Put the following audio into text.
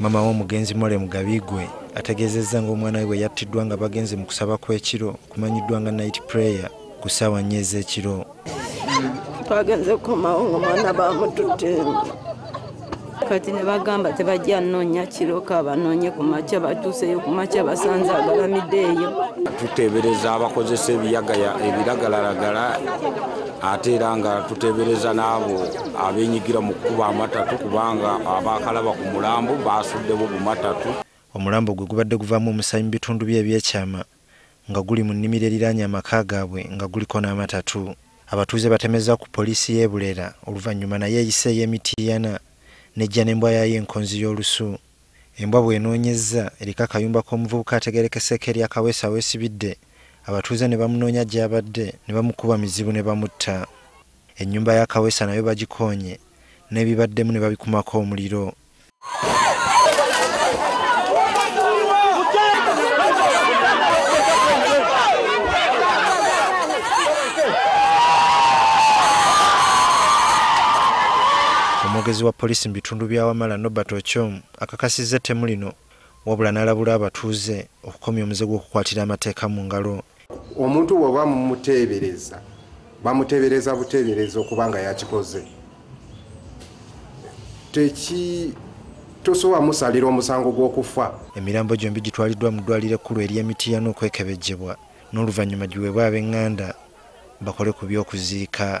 maama w'omugenzi mole mugabigwe ategeezezza ng'omwana we bwe yattiddwa nga bagenze mu kusaba kw'ekiro kumanyiddwa nga night prayer ku ssaawa nnyo ez'ekiro. Twagenze kukomawo ngaomwana bamututte kati ne bagamba tebajja nnoonya kiroka banoonye ku makya batuuseyo ku makya basanze agalamidde eyo tuteebereza abakozesa ebiragalalagala ate era nga tuteebereza n'abo abenyigira mu kkuba amatatu kubanga abakalaba ku mulambo basuddewo bumatatu omulambo gwe gubadde guvaamu omusaayi mu bitundu bye eby'ekyama nga guli mu nnimiro eriraanye amaka gaabwe nga guliko n'amatatu. Abatuuze batemeza ku poliisi y'e bulera oluvannyuma naye eyiseeyo emitiiyana nejja n'embwa yayo enkonzi y'olusu. Embwa bw'enoonyezza eriko akayumba k'omuvubuka ategerekeseko eri akaweesa weesibidde abatuuze ne bamunoonya gy'abadde ne bamukuba mizibu ne bamutta. Ennyumba y'akaweesa nayo bagikoonye n'ebibaddemu ne babikumako omuliro omwogezi wa poliisi mu bitundu bya wamala nobert ochom akakasizza ettemu lino wabula n'alabula abatuuze okukomya omuze gw'okukwatira amateeka mu ngalo. Omuntu bw'oba mumuteebereza bamuteebereza buteebereza okuba nga yakikoze. Teki tosobola musalira omusango gw'okufa. Emirambo gyombi gitwaliddwa mu ddwaliro ekkulu ery'emitiya n'okwekebejjebwa. N'oluvannyuma giweebwa ab'eŋŋanda bakole ku by'okuziika